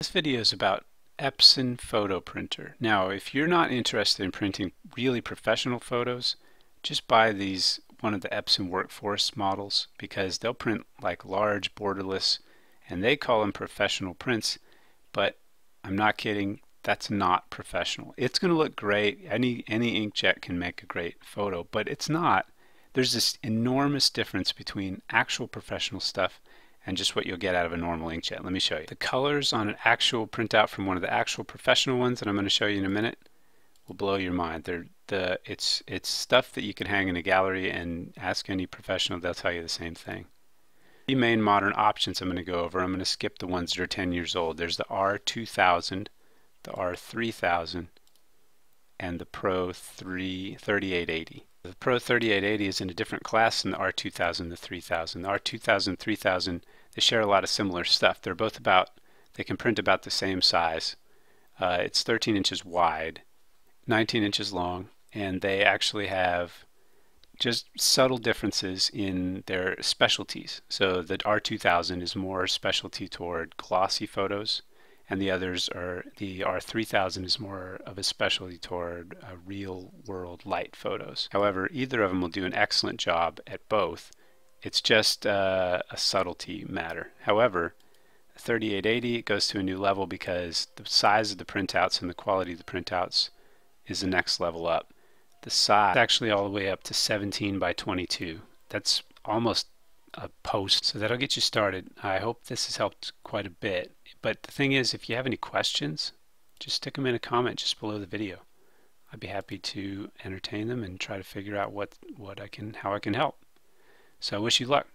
This video is about Epson Photo Printer. Now, if you're not interested in printing really professional photos, just buy these one of the Epson Workforce models because they'll print like large borderless and they call them professional prints, but I'm not kidding, that's not professional. It's going to look great. Any any inkjet can make a great photo, but it's not. There's this enormous difference between actual professional stuff and just what you'll get out of a normal inkjet. Let me show you. The colors on an actual printout from one of the actual professional ones that I'm going to show you in a minute will blow your mind. They're the it's it's stuff that you can hang in a gallery and ask any professional, they'll tell you the same thing. The main modern options I'm going to go over. I'm going to skip the ones that are 10 years old. There's the R2000, the R3000, and the Pro 3 3880. The Pro 3880 is in a different class than the R2000, the 3000. The R2000, 3000, they share a lot of similar stuff. They're both about, they can print about the same size. Uh, it's 13 inches wide, 19 inches long, and they actually have just subtle differences in their specialties. So the R2000 is more specialty toward glossy photos and the others are the R3000 is more of a specialty toward uh, real world light photos. However, either of them will do an excellent job at both. It's just uh, a subtlety matter. However, 3880 it goes to a new level because the size of the printouts and the quality of the printouts is the next level up. The size actually all the way up to 17 by 22. That's almost a post. So that'll get you started. I hope this has helped quite a bit. But the thing is, if you have any questions, just stick them in a comment just below the video. I'd be happy to entertain them and try to figure out what, what I can, how I can help. So I wish you luck.